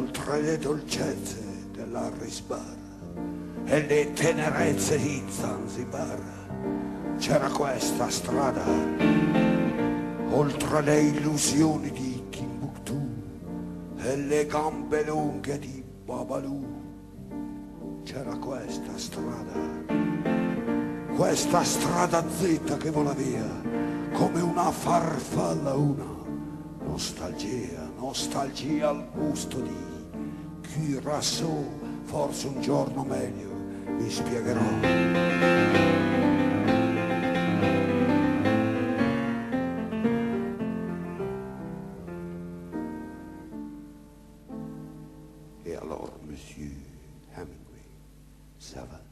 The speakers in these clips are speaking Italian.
oltre le dolcezze dell'Harris Bar e le tenerezze di Zanzibar. C'era questa strada, oltre le illusioni di Timbuktu e le gambe lunghe di Babalu. C'era questa strada, questa strada zitta che vola via come una farfalla, una nostalgia, nostalgia al gusto di Curaçao, forse un giorno meglio vi spiegherò. Et alors, monsieur Hemingway, ça va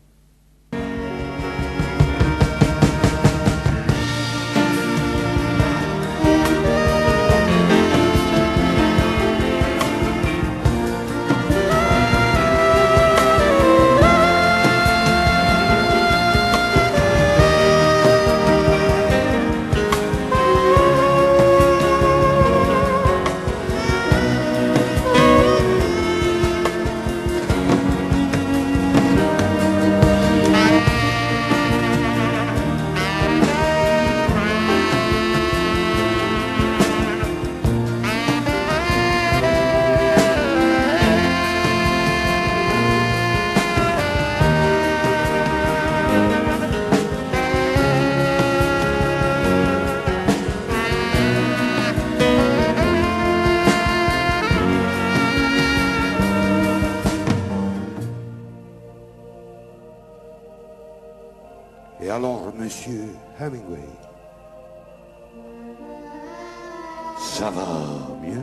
Et alors, monsieur Hemingway, ça va bien